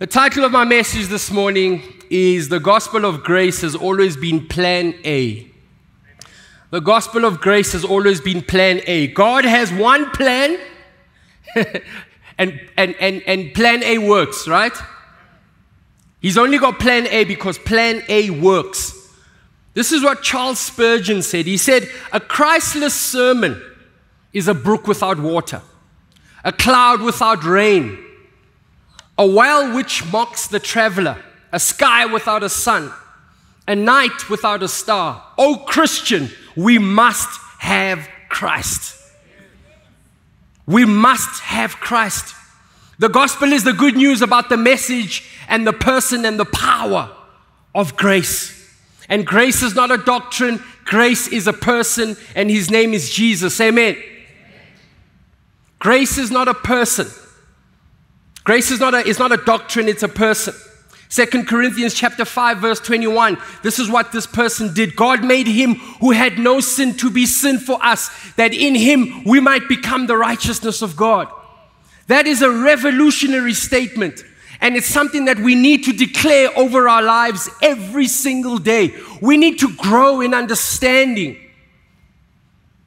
The title of my message this morning is The Gospel of Grace has always been plan A. The gospel of grace has always been plan A. God has one plan, and, and, and, and plan A works, right? He's only got plan A because plan A works. This is what Charles Spurgeon said. He said, A Christless sermon is a brook without water, a cloud without rain, a well which mocks the traveler, a sky without a sun, a night without a star. O Christian, we must have Christ. We must have Christ. The gospel is the good news about the message and the person and the power of grace. And grace is not a doctrine, grace is a person, and his name is Jesus. Amen. Grace is not a person. Grace is not a, is not a doctrine, it's a person. Second Corinthians chapter 5 verse 21. This is what this person did. God made him who had no sin to be sin for us, that in him we might become the righteousness of God. That is a revolutionary statement. And it's something that we need to declare over our lives every single day. We need to grow in understanding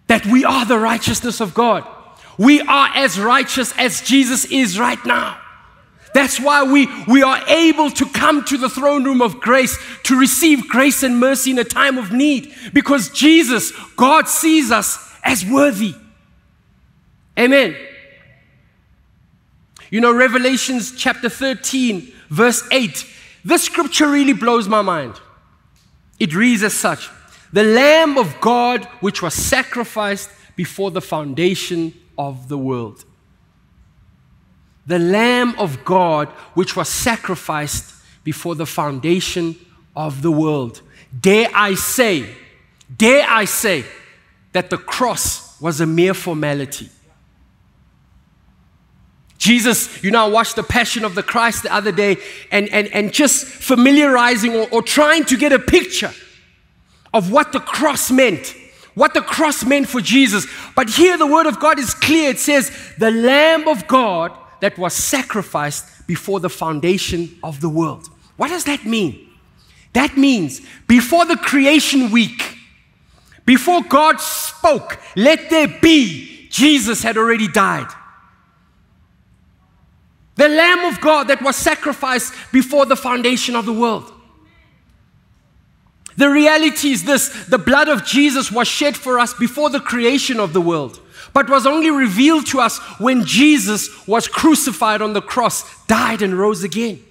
that we are the righteousness of God. We are as righteous as Jesus is right now. That's why we, we are able to come to the throne room of grace to receive grace and mercy in a time of need because Jesus, God sees us as worthy. Amen. You know, Revelations chapter 13, verse 8, this scripture really blows my mind. It reads as such The Lamb of God, which was sacrificed before the foundation of the world the Lamb of God, which was sacrificed before the foundation of the world. Dare I say, dare I say, that the cross was a mere formality. Jesus, you know, I watched the Passion of the Christ the other day and, and, and just familiarizing or, or trying to get a picture of what the cross meant, what the cross meant for Jesus. But here the Word of God is clear. It says, the Lamb of God that was sacrificed before the foundation of the world. What does that mean? That means before the creation week, before God spoke, let there be, Jesus had already died. The Lamb of God that was sacrificed before the foundation of the world. The reality is this the blood of Jesus was shed for us before the creation of the world but was only revealed to us when Jesus was crucified on the cross, died, and rose again.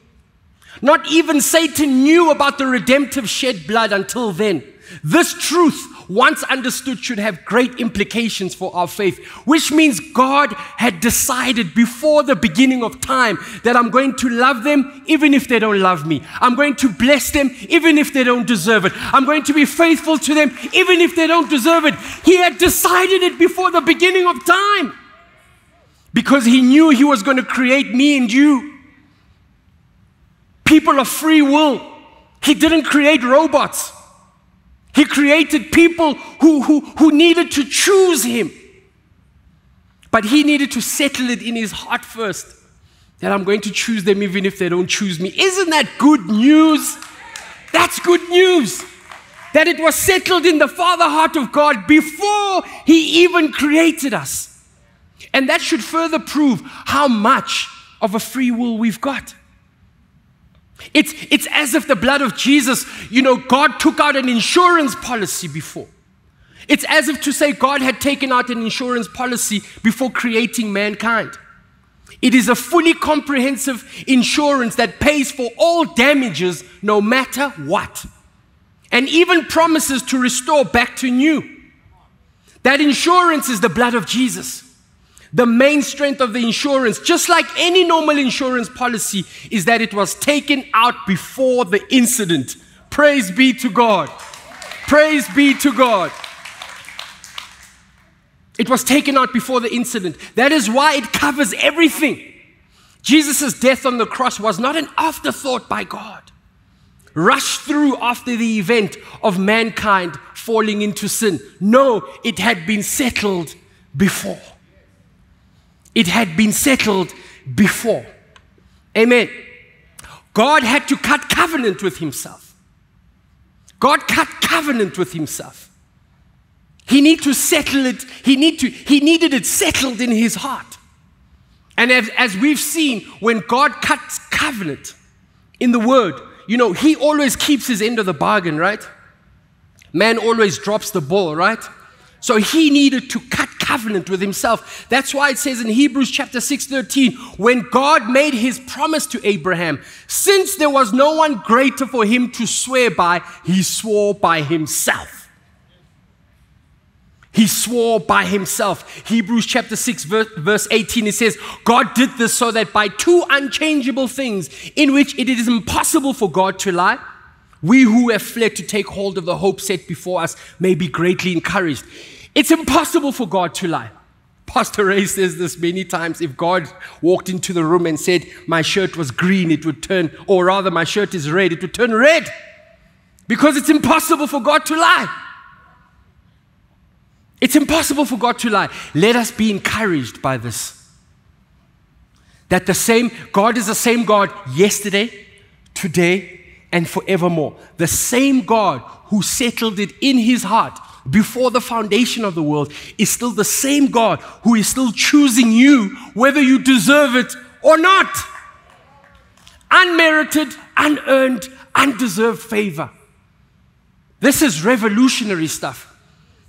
Not even Satan knew about the redemptive shed blood until then. This truth, once understood, should have great implications for our faith, which means God had decided before the beginning of time that I'm going to love them even if they don't love me. I'm going to bless them even if they don't deserve it. I'm going to be faithful to them even if they don't deserve it. He had decided it before the beginning of time because He knew He was going to create me and you. People of free will. He didn't create robots. He created people who, who, who needed to choose him. But he needed to settle it in his heart first that I'm going to choose them even if they don't choose me. Isn't that good news? That's good news. That it was settled in the Father heart of God before he even created us. And that should further prove how much of a free will we've got. It's, it's as if the blood of Jesus, you know, God took out an insurance policy before. It's as if to say God had taken out an insurance policy before creating mankind. It is a fully comprehensive insurance that pays for all damages no matter what, and even promises to restore back to new. That insurance is the blood of Jesus. The main strength of the insurance, just like any normal insurance policy, is that it was taken out before the incident. Praise be to God. Praise be to God. It was taken out before the incident. That is why it covers everything. Jesus' death on the cross was not an afterthought by God, rushed through after the event of mankind falling into sin. No, it had been settled before. It had been settled before. Amen. God had to cut covenant with himself. God cut covenant with himself. He needed to settle it, he, need to, he needed it settled in his heart. And as, as we've seen, when God cuts covenant in the word, you know, he always keeps his end of the bargain, right? Man always drops the ball, right? So he needed to cut covenant with himself. That's why it says in Hebrews chapter 6, 13, when God made his promise to Abraham, since there was no one greater for him to swear by, he swore by himself. He swore by himself. Hebrews chapter 6, verse 18, it says, God did this so that by two unchangeable things in which it is impossible for God to lie, we who have fled to take hold of the hope set before us may be greatly encouraged. It's impossible for God to lie. Pastor Ray says this many times. If God walked into the room and said, My shirt was green, it would turn, or rather, my shirt is red, it would turn red. Because it's impossible for God to lie. It's impossible for God to lie. Let us be encouraged by this. That the same, God is the same God yesterday, today, and forevermore. The same God who settled it in his heart before the foundation of the world is still the same God who is still choosing you whether you deserve it or not. Unmerited, unearned, undeserved favor. This is revolutionary stuff.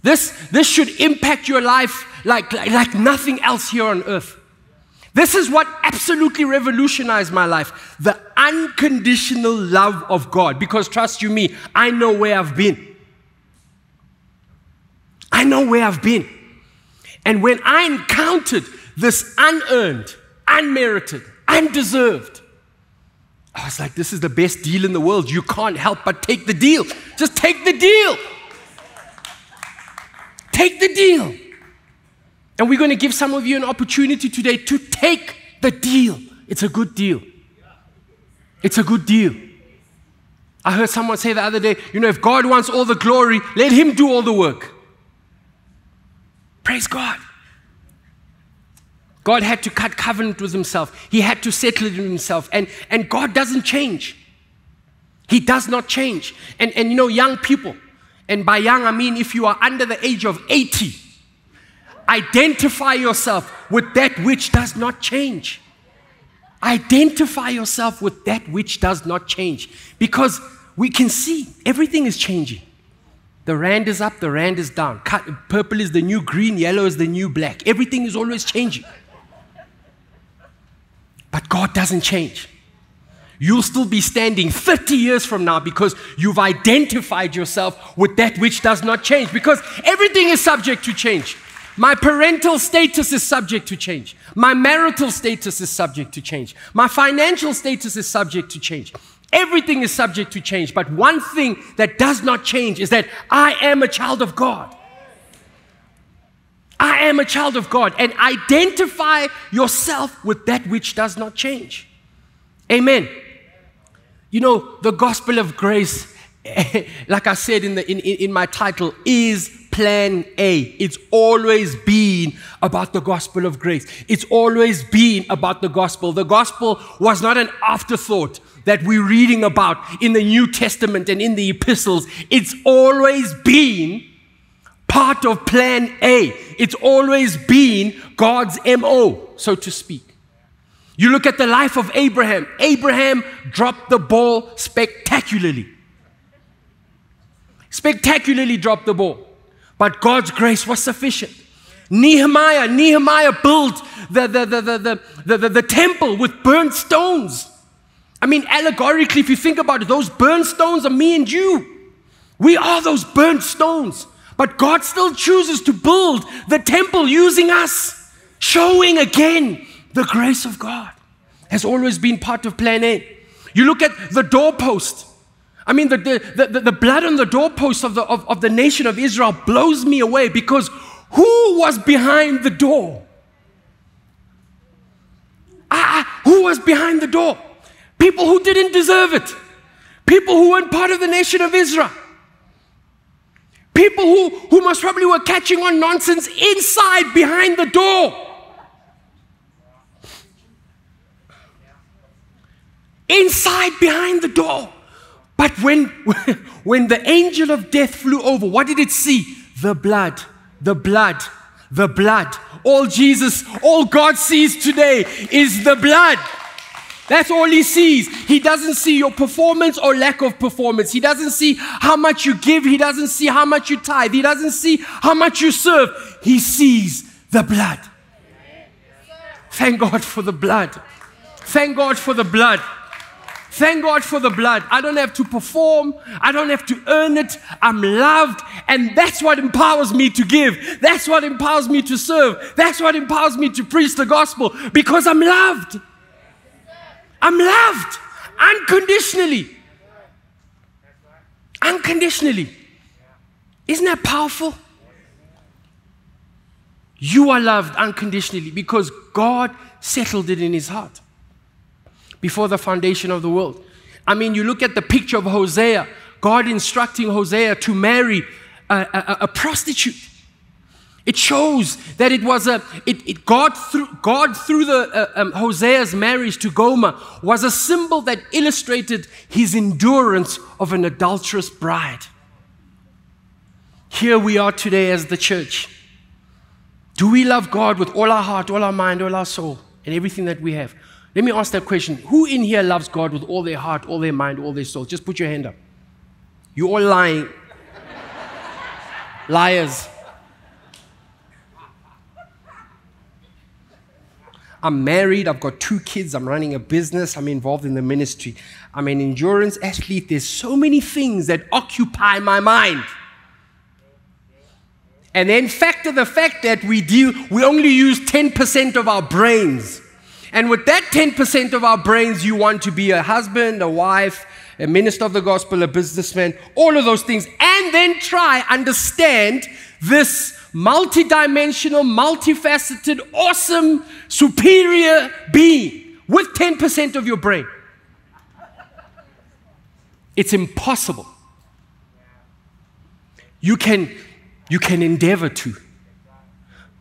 This, this should impact your life like, like, like nothing else here on earth. This is what absolutely revolutionized my life the unconditional love of God. Because trust you me, I know where I've been. I know where I've been. And when I encountered this unearned, unmerited, undeserved, I was like, this is the best deal in the world. You can't help but take the deal. Just take the deal. Take the deal. And we're going to give some of you an opportunity today to take the deal. It's a good deal. It's a good deal. I heard someone say the other day, you know, if God wants all the glory, let Him do all the work. Praise God. God had to cut covenant with Himself, He had to settle it in Himself. And, and God doesn't change. He does not change. And, and you know, young people, and by young, I mean if you are under the age of 80, identify yourself with that which does not change. Identify yourself with that which does not change. Because we can see everything is changing. The rand is up, the rand is down. Purple is the new green, yellow is the new black. Everything is always changing. But God doesn't change you'll still be standing 30 years from now because you've identified yourself with that which does not change. Because everything is subject to change. My parental status is subject to change. My marital status is subject to change. My financial status is subject to change. Everything is subject to change. But one thing that does not change is that I am a child of God. I am a child of God. And identify yourself with that which does not change. Amen. You know, the gospel of grace, like I said in, the, in, in my title, is plan A. It's always been about the gospel of grace. It's always been about the gospel. The gospel was not an afterthought that we're reading about in the New Testament and in the epistles. It's always been part of plan A. It's always been God's MO, so to speak. You look at the life of Abraham. Abraham dropped the ball spectacularly. Spectacularly dropped the ball. But God's grace was sufficient. Nehemiah, Nehemiah built the, the, the, the, the, the, the, temple with burnt stones. I mean, allegorically, if you think about it, those burnt stones are me and you. We are those burnt stones. But God still chooses to build the temple using us, showing again the grace of God has always been part of plan A. You look at the doorpost. I mean, the, the, the, the blood on the doorpost of the, of, of the nation of Israel blows me away because who was behind the door? Ah, ah, who was behind the door? People who didn't deserve it. People who weren't part of the nation of Israel. People who, who most probably were catching on nonsense inside behind the door. inside behind the door. But when, when the angel of death flew over, what did it see? The blood, the blood, the blood. All Jesus, all God sees today is the blood. That's all he sees. He doesn't see your performance or lack of performance. He doesn't see how much you give. He doesn't see how much you tithe. He doesn't see how much you serve. He sees the blood. Thank God for the blood. Thank God for the blood. Thank God for the blood. I don't have to perform. I don't have to earn it. I'm loved. And that's what empowers me to give. That's what empowers me to serve. That's what empowers me to preach the gospel because I'm loved. I'm loved unconditionally. Unconditionally. Isn't that powerful? You are loved unconditionally because God settled it in his heart before the foundation of the world. I mean, you look at the picture of Hosea, God instructing Hosea to marry a, a, a prostitute. It shows that it was a, it, it God through, God through the, uh, um, Hosea's marriage to Gomer was a symbol that illustrated his endurance of an adulterous bride. Here we are today as the church. Do we love God with all our heart, all our mind, all our soul, and everything that we have? Let me ask that question. Who in here loves God with all their heart, all their mind, all their soul? Just put your hand up. You're all lying. Liars. I'm married, I've got two kids, I'm running a business, I'm involved in the ministry. I'm an endurance athlete. There's so many things that occupy my mind. And then factor the fact that we deal, we only use 10% of our brains. And with that 10% of our brains, you want to be a husband, a wife, a minister of the gospel, a businessman, all of those things, and then try understand this multidimensional, multifaceted, awesome, superior being with 10% of your brain. It's impossible. You can, you can endeavor to,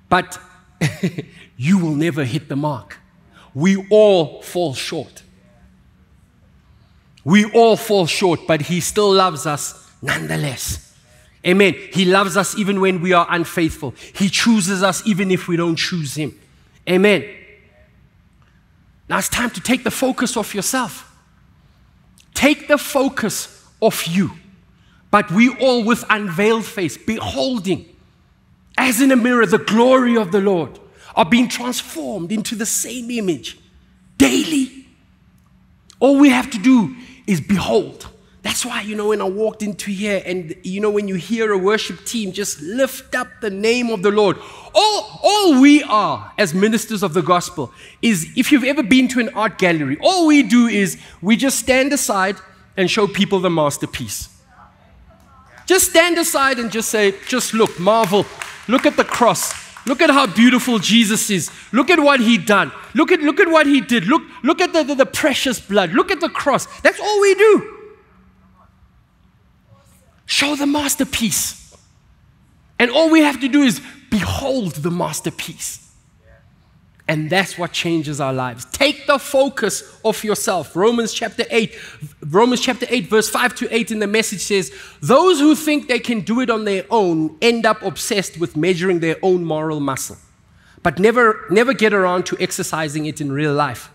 but you will never hit the mark. We all fall short. We all fall short, but He still loves us nonetheless. Amen. He loves us even when we are unfaithful. He chooses us even if we don't choose Him. Amen. Now it's time to take the focus off yourself. Take the focus off you. But we all with unveiled face, beholding, as in a mirror, the glory of the Lord, are being transformed into the same image daily. All we have to do is behold. That's why, you know, when I walked into here and, you know, when you hear a worship team just lift up the name of the Lord, all, all we are as ministers of the gospel is if you've ever been to an art gallery, all we do is we just stand aside and show people the masterpiece. Just stand aside and just say, just look, marvel, look at the cross. Look at how beautiful Jesus is. Look at what he done. Look at, look at what he did. Look, look at the, the, the precious blood. Look at the cross. That's all we do. Show the masterpiece. And all we have to do is behold the masterpiece. And that's what changes our lives. Take the focus of yourself. Romans chapter 8, Romans chapter 8, verse 5 to 8 in the message says, Those who think they can do it on their own end up obsessed with measuring their own moral muscle, but never, never get around to exercising it in real life.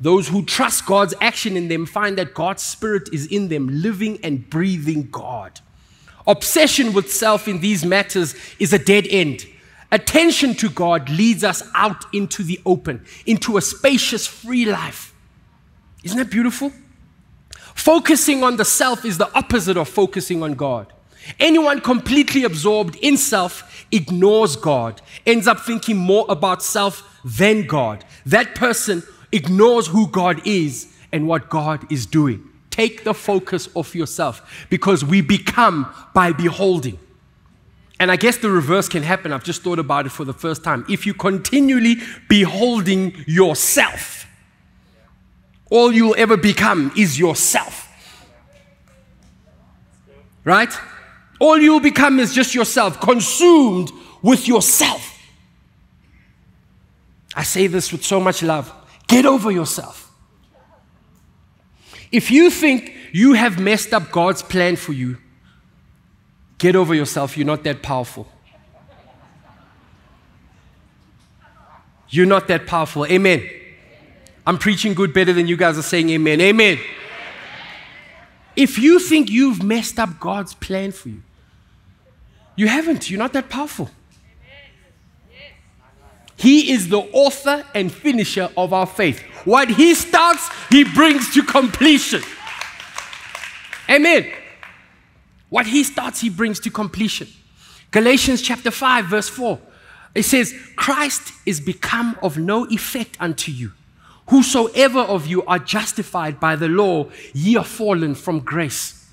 Those who trust God's action in them find that God's Spirit is in them, living and breathing God. Obsession with self in these matters is a dead end. Attention to God leads us out into the open, into a spacious, free life. Isn't that beautiful? Focusing on the self is the opposite of focusing on God. Anyone completely absorbed in self ignores God, ends up thinking more about self than God. That person ignores who God is and what God is doing. Take the focus off yourself because we become by beholding. And I guess the reverse can happen. I've just thought about it for the first time. If you continually beholding yourself, all you'll ever become is yourself. Right? All you'll become is just yourself, consumed with yourself. I say this with so much love. Get over yourself. If you think you have messed up God's plan for you, get over yourself. You're not that powerful. You're not that powerful. Amen. I'm preaching good better than you guys are saying amen. Amen. If you think you've messed up God's plan for you, you haven't. You're not that powerful. He is the author and finisher of our faith. What He starts, He brings to completion. Amen. What He starts, He brings to completion. Galatians chapter 5, verse 4. It says, Christ is become of no effect unto you. Whosoever of you are justified by the law, ye are fallen from grace.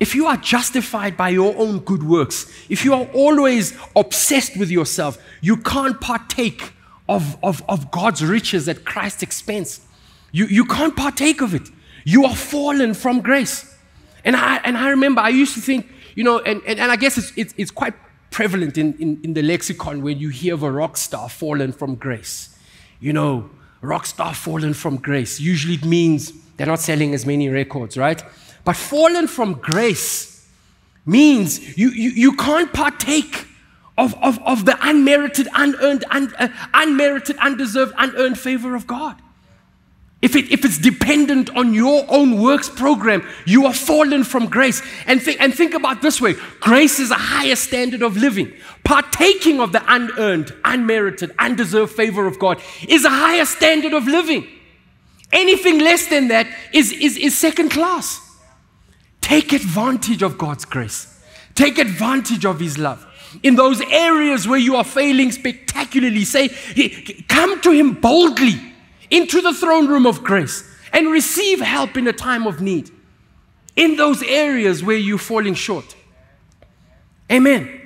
If you are justified by your own good works, if you are always obsessed with yourself, you can't partake of, of, of God's riches at Christ's expense. You, you can't partake of it. You are fallen from grace. And I, and I remember I used to think, you know, and, and, and I guess it's, it's, it's quite prevalent in, in, in the lexicon when you hear of a rock star fallen from grace. You know, rock star fallen from grace. Usually it means they're not selling as many records, right? But fallen from grace means you, you, you can't partake of, of, of the unmerited, unearned, un, uh, unmerited, undeserved, unearned favor of God. If, it, if it's dependent on your own works program, you are fallen from grace. And, th- and think about this way grace is a higher standard of living. Partaking of the unearned, unmerited, undeserved favor of God is a higher standard of living. Anything less than that is, is, is second class. Take advantage of God's grace. Take advantage of His love. In those areas where you are failing spectacularly, say, come to Him boldly into the throne room of grace and receive help in a time of need. In those areas where you're falling short. Amen.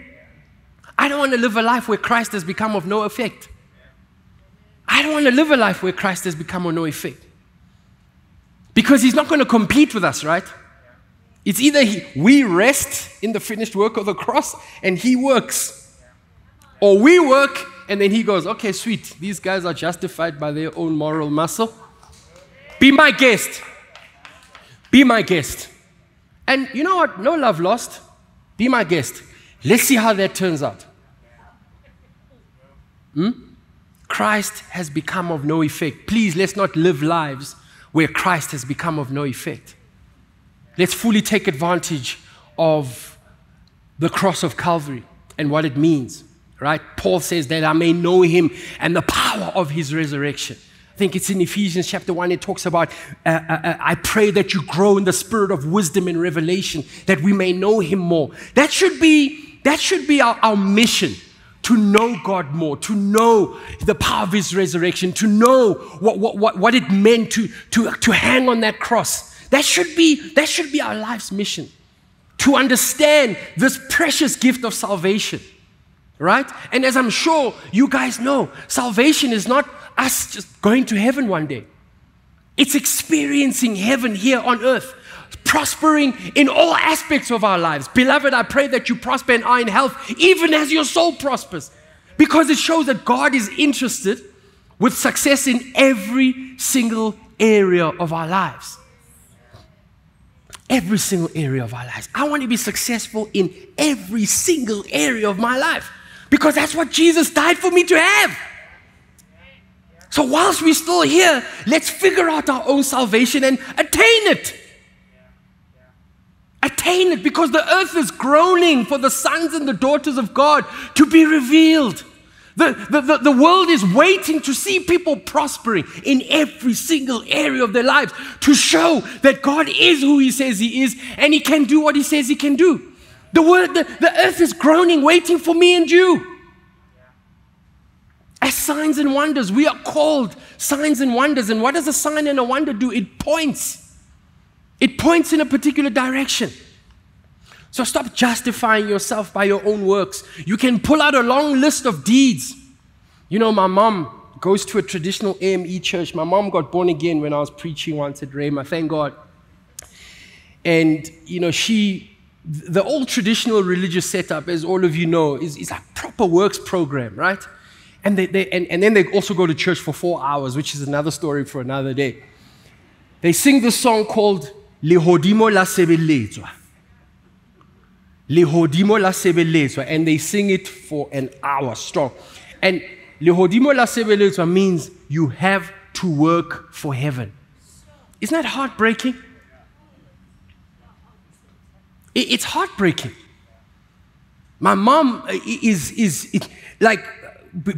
I don't want to live a life where Christ has become of no effect. I don't want to live a life where Christ has become of no effect. Because He's not going to compete with us, right? It's either he, we rest in the finished work of the cross and he works, or we work and then he goes, okay, sweet, these guys are justified by their own moral muscle. Be my guest. Be my guest. And you know what? No love lost. Be my guest. Let's see how that turns out. Hmm? Christ has become of no effect. Please, let's not live lives where Christ has become of no effect. Let's fully take advantage of the cross of Calvary and what it means, right? Paul says that I may know him and the power of his resurrection. I think it's in Ephesians chapter 1, it talks about, uh, uh, uh, I pray that you grow in the spirit of wisdom and revelation, that we may know him more. That should be, that should be our, our mission to know God more, to know the power of his resurrection, to know what, what, what, what it meant to, to, to hang on that cross that should be, that should be our life's mission to understand this precious gift of salvation. Right? And as I'm sure you guys know, salvation is not us just going to heaven one day. It's experiencing heaven here on earth, prospering in all aspects of our lives. Beloved, I pray that you prosper and are in health, even as your soul prospers, because it shows that God is interested with success in every single area of our lives every single area of our lives. I want to be successful in every single area of my life because that's what Jesus died for me to have. So, whilst we're still here, let's figure out our own salvation and attain it. Attain it because the earth is groaning for the sons and the daughters of God to be revealed. The, the, the, the, world is waiting to see people prospering in every single area of their lives to show that God is who He says He is and He can do what He says He can do. The, word, the, the earth is groaning, waiting for me and you. As signs and wonders, we are called signs and wonders. And what does a sign and a wonder do? It points, it points in a particular direction. So stop justifying yourself by your own works. You can pull out a long list of deeds. You know, my mom goes to a traditional AME church. My mom got born again when I was preaching once at Rhema, thank God. And, you know, she, the old traditional religious setup, as all of you know, is, is a proper works program, right? And, they, they, and, and then they also go to church for four hours, which is another story for another day. they sing this song called Lehodimo la sebeletswa. Lehodimo la sebeletswa, and they sing it for an hour strong. And Lehodimo la sebeletswa means you have to work for heaven. Isn't that heartbreaking? It's heartbreaking. My mom uh, is, is, is like,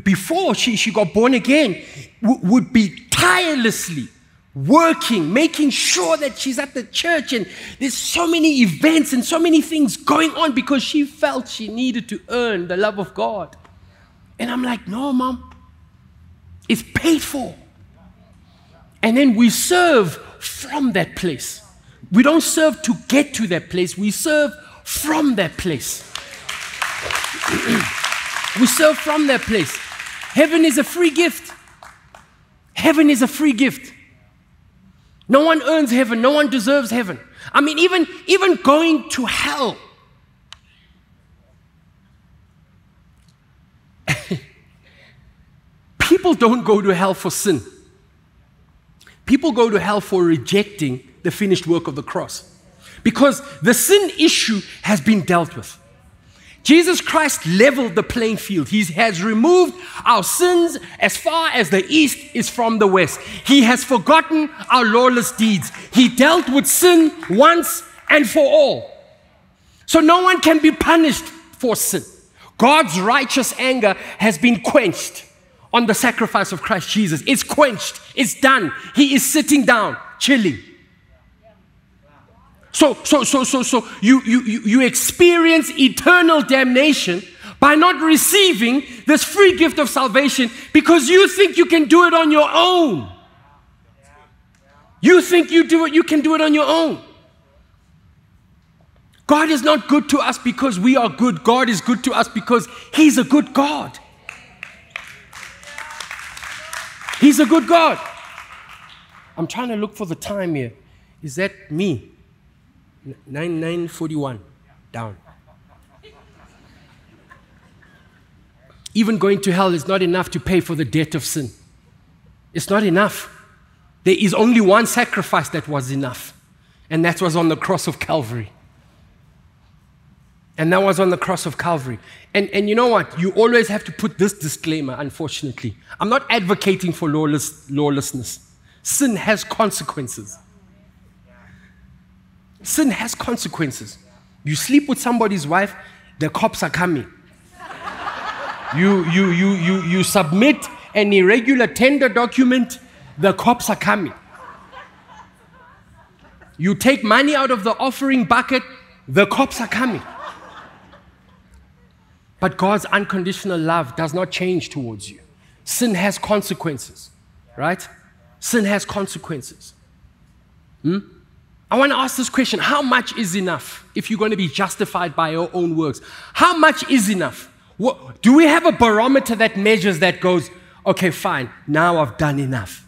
before she, she got born again, would be tirelessly working, making sure that she's at the church. And there's so many events and so many things going on because she felt she needed to earn the love of God. And I'm like, no, mom, it's paid for. And then we serve from that place. We don't serve to get to that place, we serve from that place. we serve from that place. Heaven is a free gift. Heaven is a free gift. No one earns heaven, no one deserves heaven. I mean, even, even going to hell. People don't go to hell for sin. People go to hell for rejecting the finished work of the cross. Because the sin issue has been dealt with. Jesus Christ leveled the playing field. He has removed our sins as far as the east is from the west. He has forgotten our lawless deeds. He dealt with sin once and for all. So no one can be punished for sin. God's righteous anger has been quenched on the sacrifice of Christ Jesus. It's quenched, it's done. He is sitting down, chilling. So, so, so, so, so you, you, you experience eternal damnation by not receiving this free gift of salvation because you think you can do it on your own. You think you do it, you can do it on your own. God is not good to us because we are good. God is good to us because He's a good God. He's a good God. I'm trying to look for the time here. Is that me? 9941 down. Even going to hell is not enough to pay for the debt of sin. It's not enough. There is only one sacrifice that was enough, and that was on the cross of Calvary. And that was on the cross of Calvary. And, and you know what? You always have to put this disclaimer, unfortunately. I'm not advocating for lawless, lawlessness. Sin has consequences. Sin has consequences. You sleep with somebody's wife, the cops are coming. You, you, you, you, you submit an irregular tender document, the cops are coming. You take money out of the offering bucket, the cops are coming. But God's unconditional love does not change towards you. Sin has consequences, right? Sin has consequences. Hmm? I want to ask this question How much is enough if you're going to be justified by your own works? How much is enough? What, do we have a barometer that measures that goes, okay, fine, now I've done enough?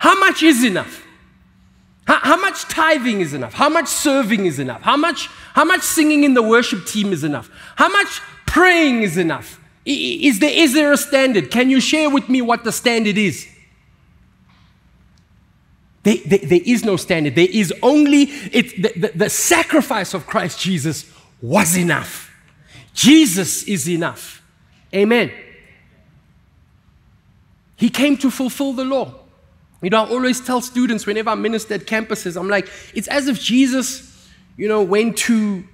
How much is enough? How, how much tithing is enough? How much serving is enough? How much, how much singing in the worship team is enough? How much praying is enough? Is there, is there a standard? Can you share with me what the standard is? There, is no standard. There is only it, the, the, the sacrifice of Christ Jesus was enough. Jesus is enough. Amen. He came to fulfill the law. You know, I always tell students whenever I minister at campuses, I'm like, it's as if Jesus, you know, went to,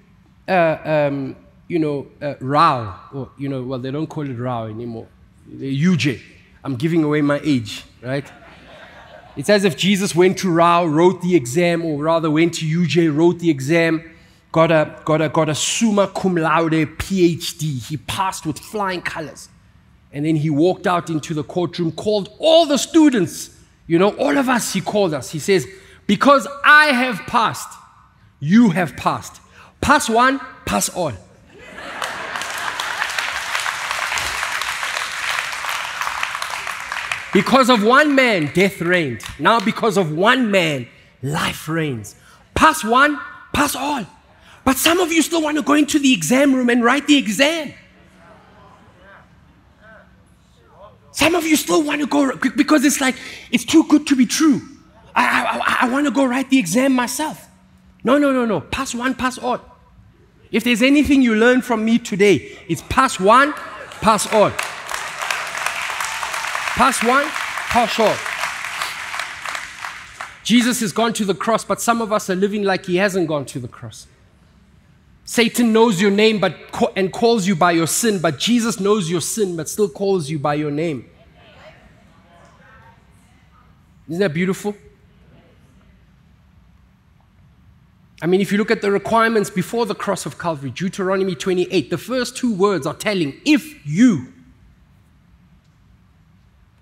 uh, um, you know, uh, RAU, or, you know, well, they don't call it RAU anymore, UJ. I'm giving away my age, right? It's as if Jesus went to RAU, wrote the exam, or rather went to UJ, wrote the exam, got a, got a, got a summa cum laude PhD. He passed with flying colors. And then he walked out into the courtroom, called all the students, you know, all of us, he called us. He says, Because I have passed, you have passed. Pass one, pass all. Because of one man, death reigned. Now, because of one man, life reigns. Pass one, pass all. But some of you still want to go into the exam room and write the exam. Some of you still want to go because it's like, it's too good to be true. I, I, I want to go write the exam myself. No, no, no, no. Pass one, pass all. If there's anything you learn from me today, it's pass one, pass all. Pass one, pass all. Jesus has gone to the cross, but some of us are living like he hasn't gone to the cross. Satan knows your name but, and calls you by your sin, but Jesus knows your sin but still calls you by your name. Isn't that beautiful? I mean, if you look at the requirements before the cross of Calvary, Deuteronomy 28, the first two words are telling if you,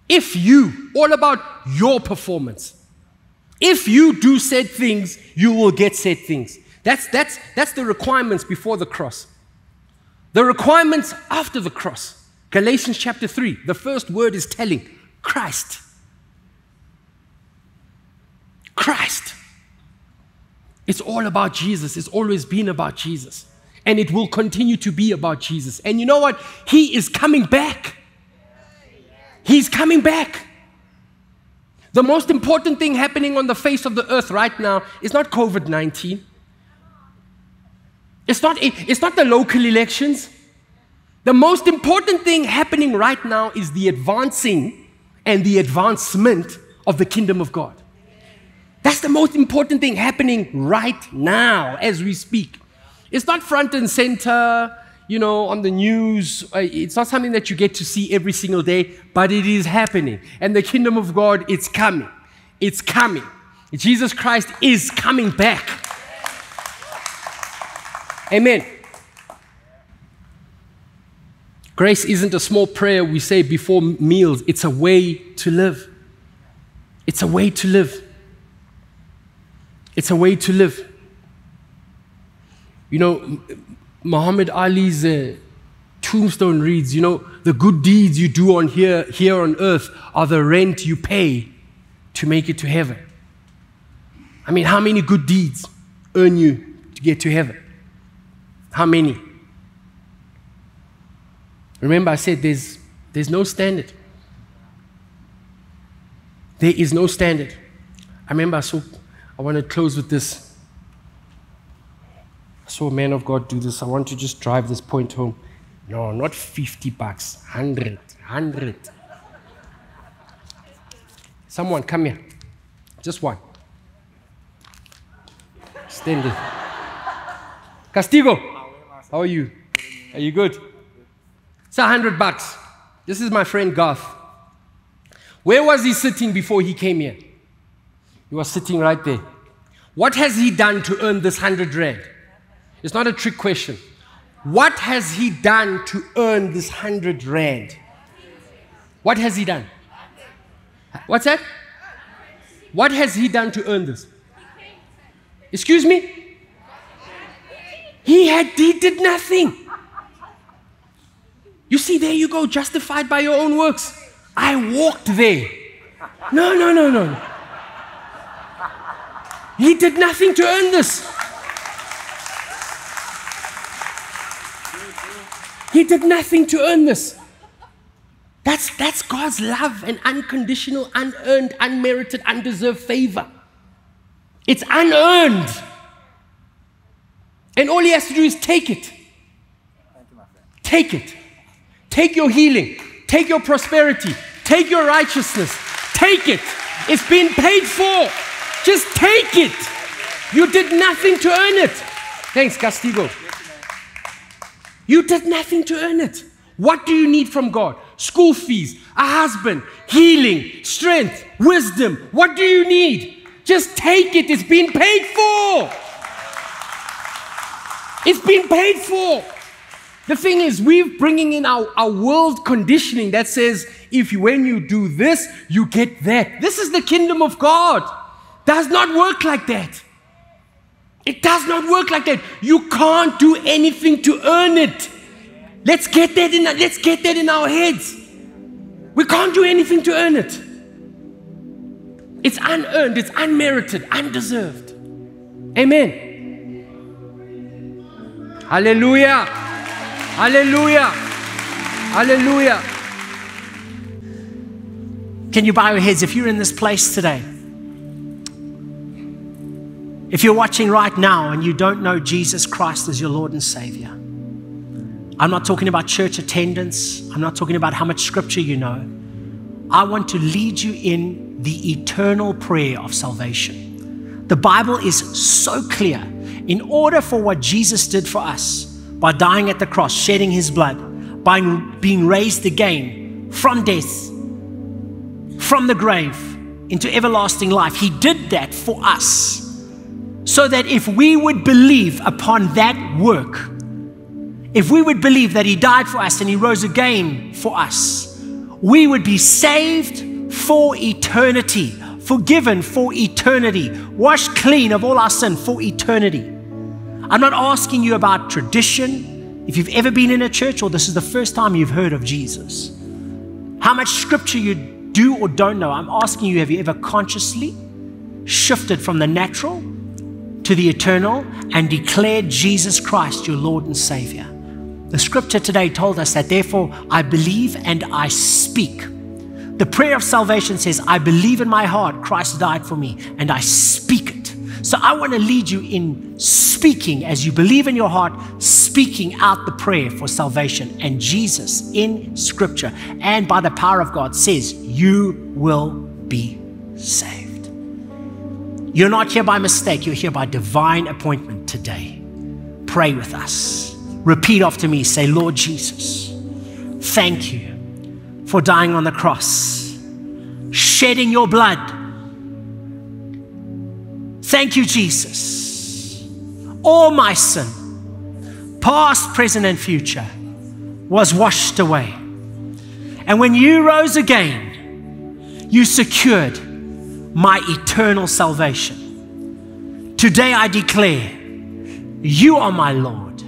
if you, all about your performance. If you do said things, you will get said things. That's, that's, that's the requirements before the cross. The requirements after the cross. Galatians chapter 3, the first word is telling Christ. Christ. It's all about Jesus. It's always been about Jesus. And it will continue to be about Jesus. And you know what? He is coming back. He's coming back. The most important thing happening on the face of the earth right now is not COVID 19. It's not, it's not the local elections. The most important thing happening right now is the advancing and the advancement of the kingdom of God. That's the most important thing happening right now as we speak. It's not front and center, you know, on the news. Uh, it's not something that you get to see every single day, but it is happening. And the kingdom of God, it's coming. It's coming. Jesus Christ is coming back. Amen. Grace isn't a small prayer we say before meals, it's a way to live. It's a way to live. It's a way to live. You know, Muhammad Ali's uh, tombstone reads, you know, the good deeds you do on here, here on earth are the rent you pay to make it to heaven. I mean, how many good deeds earn you to get to heaven? How many? Remember, I said there's, there's no standard. There is no standard. I remember I saw, I want to close with this. Saw a man of God do this. I want to just drive this point home. No, not 50 bucks, 100, 100. Someone, come here. Just one. Stand there. Castigo. How are you? Are you good? It's a hundred bucks. This is my friend Garth. Where was he sitting before he came here? He was sitting right there. What has he done to earn this hundred rand? It's not a trick question. What has he done to earn this hundred rand? What has he done? What's that? What has he done to earn this? Excuse me? He had he did nothing. You see, there you go, justified by your own works. I walked there. No, no, no, no. He did nothing to earn this. He did nothing to earn this. That's, that's God's love and unconditional, unearned, unmerited, undeserved favor. It's unearned. And all he has to do is take it. Take it. Take your healing. Take your prosperity. Take your righteousness. Take it. It's been paid for. Just take it. You did nothing to earn it. Thanks, Castigo. You did nothing to earn it. What do you need from God? School fees, a husband, healing, strength, wisdom. What do you need? Just take it. It's been paid for. It's been paid for. The thing is, we're bringing in our, our world conditioning that says, if you, when you do this, you get that. This is the kingdom of God. Does not work like that. It does not work like that. You can't do anything to earn it. Let's get that in, let's get that in our heads. We can't do anything to earn it. It's unearned, it's unmerited, undeserved. Amen. Hallelujah. Hallelujah. Hallelujah. Can you bow your heads if you're in this place today If you're watching right now and you don't know Jesus Christ as your Lord and Savior, I'm not talking about church attendance. I'm not talking about how much scripture you know. I want to lead you in the eternal prayer of salvation. The Bible is so clear. In order for what Jesus did for us by dying at the cross, shedding his blood, by being raised again from death, from the grave into everlasting life, he did that for us so that if we would believe upon that work, if we would believe that He died for us and He rose again for us, we would be saved for eternity, forgiven for eternity, washed clean of all our sin for eternity. I'm not asking you about tradition, if you've ever been in a church or this is the first time you've heard of Jesus, how much scripture you do or don't know. I'm asking you, have you ever consciously shifted from the natural to the eternal and declared Jesus Christ your Lord and Savior. The scripture today told us that, therefore, I believe and I speak. The prayer of salvation says, I believe in my heart Christ died for me, and I speak it. So I want to lead you in speaking as you believe in your heart, speaking out the prayer for salvation. And Jesus in scripture and by the power of God says, You will be saved. You're not here by mistake, you're here by divine appointment today. Pray with us. Repeat after me. Say, Lord Jesus, thank you for dying on the cross, shedding your blood. Thank you, Jesus. All my sin, past, present, and future, was washed away. And when you rose again, you secured my eternal salvation. Today I declare, you are my Lord,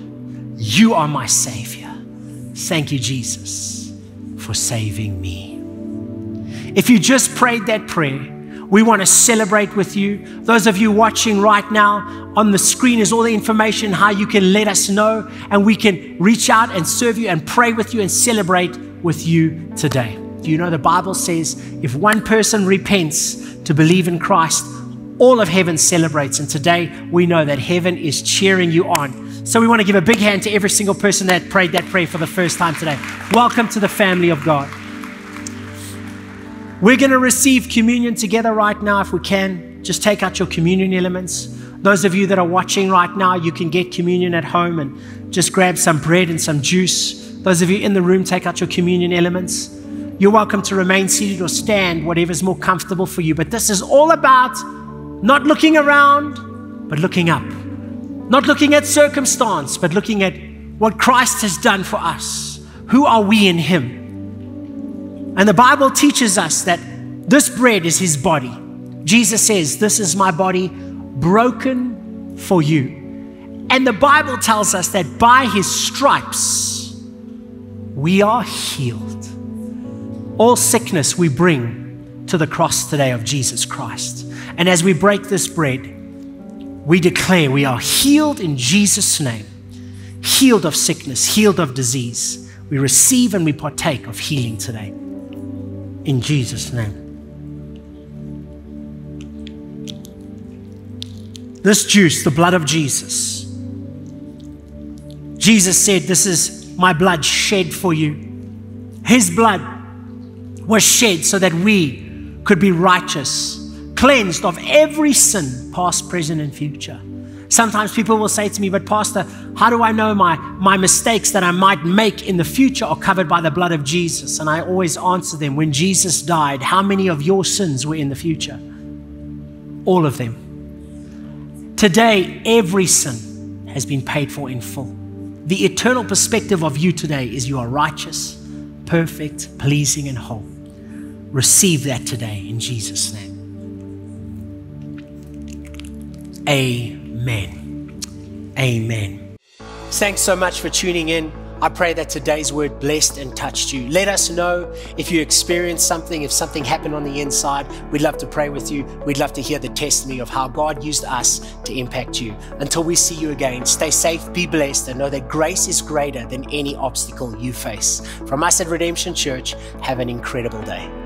you are my Savior. Thank you, Jesus, for saving me. If you just prayed that prayer, we want to celebrate with you. Those of you watching right now, on the screen is all the information how you can let us know, and we can reach out and serve you and pray with you and celebrate with you today. Do you know the Bible says if one person repents, to believe in Christ, all of heaven celebrates. And today we know that heaven is cheering you on. So we want to give a big hand to every single person that prayed that prayer for the first time today. Welcome to the family of God. We're going to receive communion together right now if we can. Just take out your communion elements. Those of you that are watching right now, you can get communion at home and just grab some bread and some juice. Those of you in the room, take out your communion elements. You're welcome to remain seated or stand, whatever's more comfortable for you. But this is all about not looking around, but looking up. Not looking at circumstance, but looking at what Christ has done for us. Who are we in Him? And the Bible teaches us that this bread is His body. Jesus says, This is my body broken for you. And the Bible tells us that by His stripes, we are healed. All sickness we bring to the cross today of Jesus Christ. And as we break this bread, we declare we are healed in Jesus' name, healed of sickness, healed of disease. We receive and we partake of healing today. In Jesus' name. This juice, the blood of Jesus. Jesus said, This is my blood shed for you. His blood was shed so that we could be righteous, cleansed of every sin, past, present, and future. Sometimes people will say to me, But Pastor, how do I know my, my mistakes that I might make in the future are covered by the blood of Jesus? And I always answer them, When Jesus died, how many of your sins were in the future? All of them. Today, every sin has been paid for in full. The eternal perspective of you today is you are righteous, perfect, pleasing, and whole. Receive that today in Jesus' name. Amen. Amen. Thanks so much for tuning in. I pray that today's word blessed and touched you. Let us know if you experienced something, if something happened on the inside. We'd love to pray with you. We'd love to hear the testimony of how God used us to impact you. Until we see you again, stay safe, be blessed, and know that grace is greater than any obstacle you face. From us at Redemption Church, have an incredible day.